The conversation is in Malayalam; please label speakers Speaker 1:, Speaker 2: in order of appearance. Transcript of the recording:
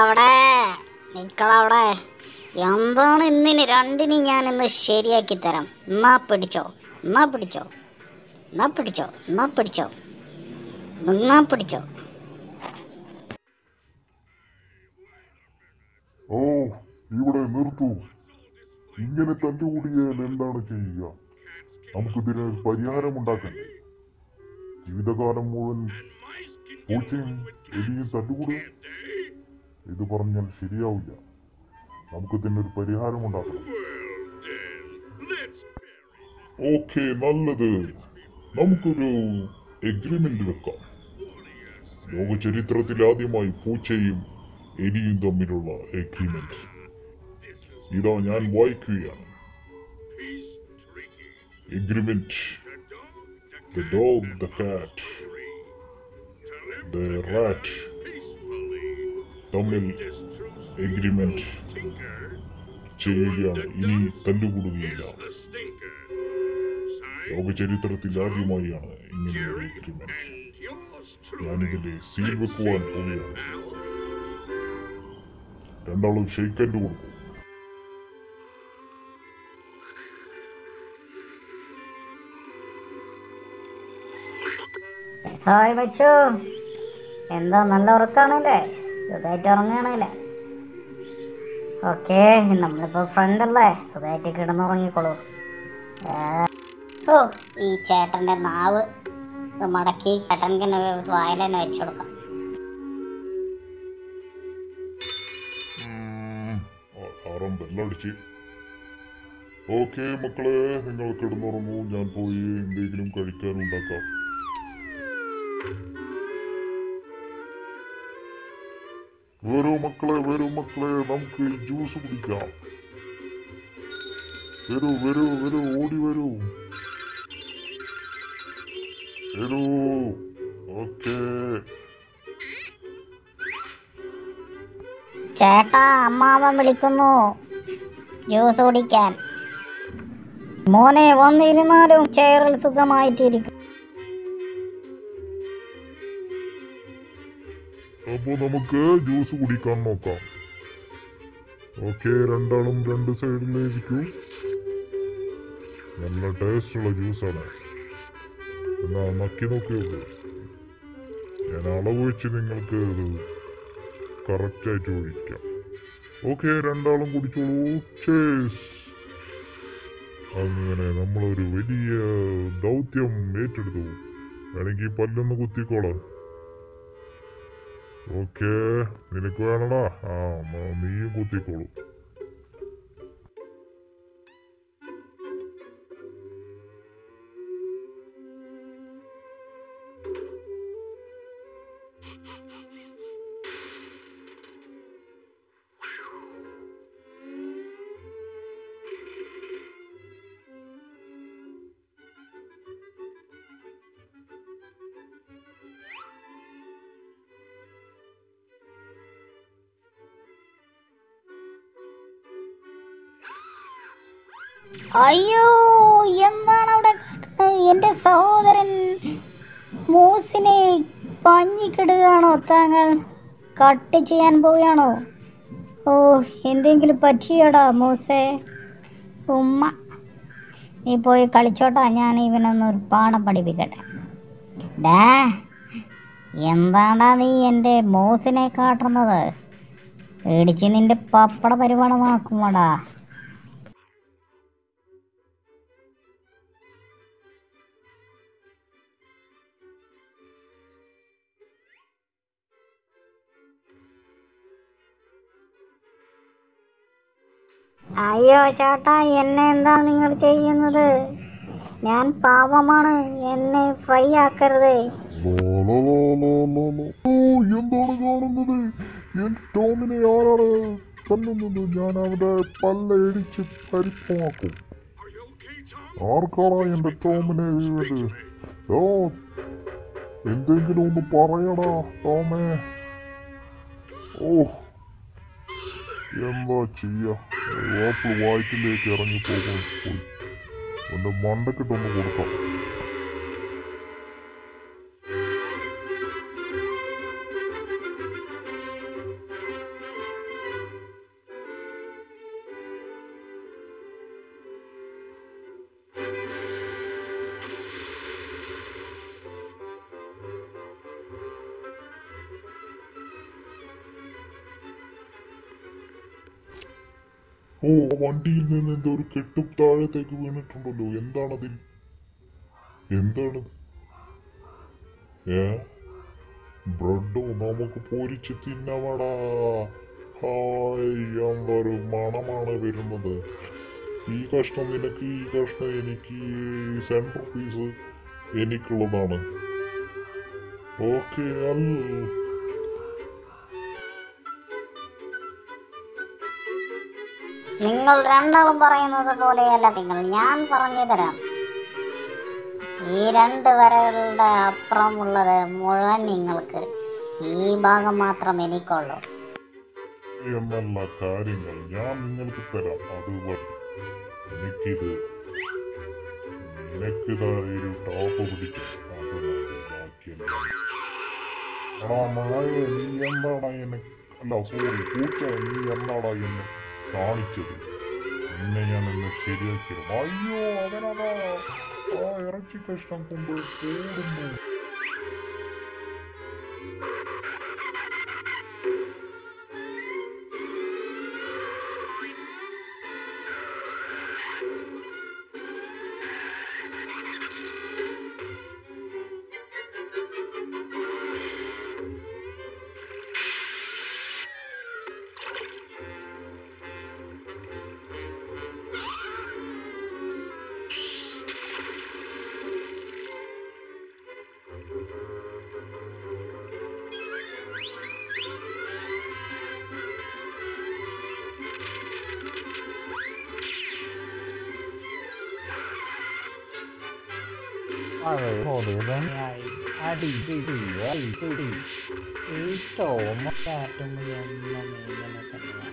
Speaker 1: അവിടെ? നിക്കളവിടെ എന്താണ് ഇന്നിന് രണ്ടിന് ഞാൻ ഇന്ന് ശരിയാക്കി തരാം. എന്നാ പിടിച്ചോ? എന്നാ പിടിച്ചോ? എന്നാ പിടിച്ചോ? എന്നാ പിടിച്ചോ? എന്നാ പിടിച്ചോ?
Speaker 2: ഓ ഇവിടെ നിർത്തൂ. ഇങ്ങനെ തല്ലുകൂടിയാൽ എന്താണ് ചെയ്യുക? നമുക്കിതിന് പരിഹാരം പരിഹാരമുണ്ടാക്കണ്ടേ ജീവിതകാലം മുഴുവൻ പൂച്ചയും എലിയും തല്ലുകൂടുക. ഇത് പറഞ്ഞാൽ ശരിയാവില്ല. നമുക്കിതിന്റെ ഒരു പരിഹാരം ഉണ്ടാക്കണം. ഓക്കെ നല്ലത്. നമുക്കൊരു എഗ്രിമെന്റ് വെക്കാം. ലോക ചരിത്രത്തിൽ ആദ്യമായി പൂച്ചയും എലിയും തമ്മിലുള്ള എഗ്രിമെന്റ് ഇതാ ഞാൻ വായിക്കുകയാണ്. Agreement dog the cat the rat തമ്മിൽ എഗ്രിമെന്റ് ചെയ്യുകയാണ്. ഇനി തല്ലുകൂടുകയില്ല. ലോക ചരിത്രത്തിൽ ആദ്യമായാണ് ഇങ്ങനെയുള്ള എഗ്രിമെന്റ് ഞാനിതിലെ സീൽ വെക്കുവാൻ പോവുകയാണ്. രണ്ടാളും ഷെയ്ക്കൻഡ് കൊടുക്കും.
Speaker 1: ഹായ് ബച്ചു എന്താ നല്ല ഉറക്കാണല്ലേ? സുഖമായിട്ട് ഉറങ്ങുകയാണല്ലേ? ഓക്കെ നമ്മളിപ്പോൾ ഫ്രണ്ട് അല്ലേ? സുഖമായിട്ട് കിടന്നുറങ്ങിക്കോളൂ. ഓ ഈ ചേട്ടന്റെ നാവ് മടക്കി ചേട്ടൻകിന് തന്നെ വെച്ചു കൊടുക്കാം.
Speaker 2: ആറാം ബെല്ലടിച്ച് മക്കളെ നിങ്ങൾ കിടന്നുറങ്ങൂ. ഞാൻ പോയി എന്തെങ്കിലും കഴിക്കാൻ ഉണ്ടാക്കാം വരൂ മക്കളെ വരൂ മക്കളെ നമുക്ക് ജ്യൂസ് കുടിക്കാം. വരൂ വരൂ വരൂ ഓടി വരൂ. വരൂ. ഓക്കേ.
Speaker 1: ചേട്ടാ അമ്മാവൻ വിളിക്കുന്നു. ജ്യൂസ് കുടിക്കാൻ. മോനെ വന്നിരുന്നാലും ചെയറിൽ സുഖമായിട്ടിരിക്കും.
Speaker 2: അപ്പോ നമുക്ക് ജ്യൂസ് കുടിക്കാൻ നോക്കാം. ഓക്കെ രണ്ടാളും രണ്ട് സൈഡിലേക്കും നല്ല ടേസ്റ്റുള്ള ജ്യൂസാണ്. എന്നാ നക്കി നോക്കിയത് നോക്കൂ ഞാൻ അളവ് വെച്ച് നിങ്ങൾക്ക് ഇത് കറക്റ്റായിട്ട് ഒഴിക്കാം. ഓക്കെ രണ്ടാളും കുടിച്ചോളൂ. ചേസ് അങ്ങനെ നമ്മളൊരു വലിയ ദൗത്യം ഏറ്റെടുത്തു. വേണമെങ്കിൽ പല്ലൊന്ന് കുത്തിക്കോളാം. ഓക്കേ നിനക്ക് വേണടാ. ആ നീയും കുത്തിക്കോളൂ.
Speaker 1: അയ്യോ എന്താണ് അവിടെ? എന്റെ സഹോദരൻ മൂസിനെ പഞ്ഞിക്കിടുകയാണോ? താങ്കൾ കട്ട് ചെയ്യാൻ പോവുകയാണോ? ഓ എന്തെങ്കിലും പറ്റിയോടാ മൂസേ? ഉമ്മ നീ പോയി കളിച്ചോട്ടാ. ഞാൻ ഇവനൊന്നൊരു പാഠം പഠിപ്പിക്കട്ടെ. ഡാ എന്താടാ നീ എന്റെ മോസിനെ കാട്ടുന്നത്? ഇടിച്ച് നിന്റെ പപ്പട പരിപാടമാക്കുമോടാ അയ്യോ ചേട്ടാ എന്നെ എന്താ നിങ്ങൾ ചെയ്യുന്നത്? ഞാൻ പാവമാണ് എന്നെ ഫ്രൈ ആക്കരുത്.
Speaker 2: എന്താണ് കാണുന്നത്? എൻ ടോമിനെ ആരാണ്? തല്ലുന്നത് ഞാൻ അവന്റെ പല്ല ഇടിച്ച് പരിപ്പമാക്കും ആർക്കാണ് എന്റെ ടോമിനെ വീട് ഓ എന്തെങ്കിലും ഒന്ന് പറയടാ ടോമേ. ഓ എന്താ ചെയ്യാ? ആപ്പിൾ ഇറങ്ങി പോകും പോയി. ഒന്ന് മണ്ടക്കിട്ടൊന്ന് കൊടുക്കാം. ഓ വണ്ടിയിൽ നിന്ന് എന്തോ ഒരു കെട്ടും താഴത്തേക്ക് വീണിട്ടുണ്ടല്ലോ. എന്താണതിൽ? എന്താണ്? ഏ? ബ്രെഡോ നമുക്ക് പൊരിച്ച് തിന്നവടാ. ഹായ് എന്തൊരു മണമാണ് വരുന്നത്. ഈ കഷ്ണം നിനക്ക് ഈ കഷ്ണം എനിക്ക് സെൻട്രൽ പീസ് എനിക്കുള്ളതാണ്. ഓക്കെ അല്ല
Speaker 1: നിങ്ങൾ രണ്ടാളും പറയുന്നത് പോലെയല്ല നിങ്ങൾ ഞാൻ പറഞ്ഞു തരാം. ഈ രണ്ട് വരകളുടെ അപ്പുറമുള്ളത് മുഴുവൻ നിങ്ങൾക്ക് ഈ ഭാഗം മാത്രം എനിക്കുള്ളൂ.
Speaker 2: കാര്യങ്ങൾ ഞാൻ നിങ്ങൾക്ക് തരാം. അതുപോലെ ടോപ്പ് എന്നെ അല്ല സോറി പൂച്ച നീ എന്താടാ എന്നെ കാണിച്ചത്. നിന്നെ ഞാൻ എന്നെ ശരിയാക്കിയത് അയ്യോ അവനതാ. ആ ഇറച്ചി കഷ്ണം 二尾
Speaker 3: 后灵灯，阿弟弟弟弟弟弟，你走嘛，大东边那没那么怎么样？